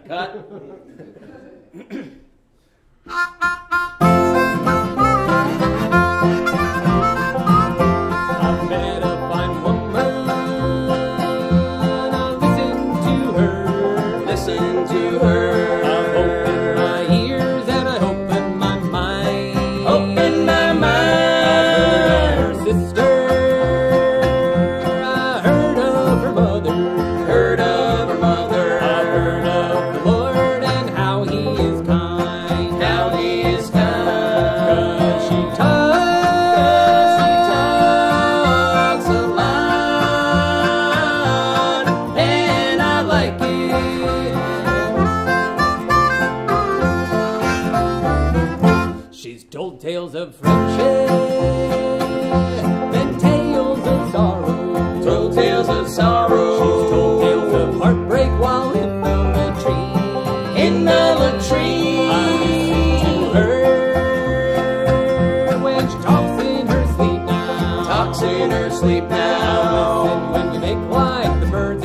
Cut. He's told tales of friendship, then tales of sorrow. Told tales of sorrow. She's told tales of heartbreak while in the latrine. In the latrine. I listen when she talks in her sleep now. Talks in her sleep now. I when you make light, the birds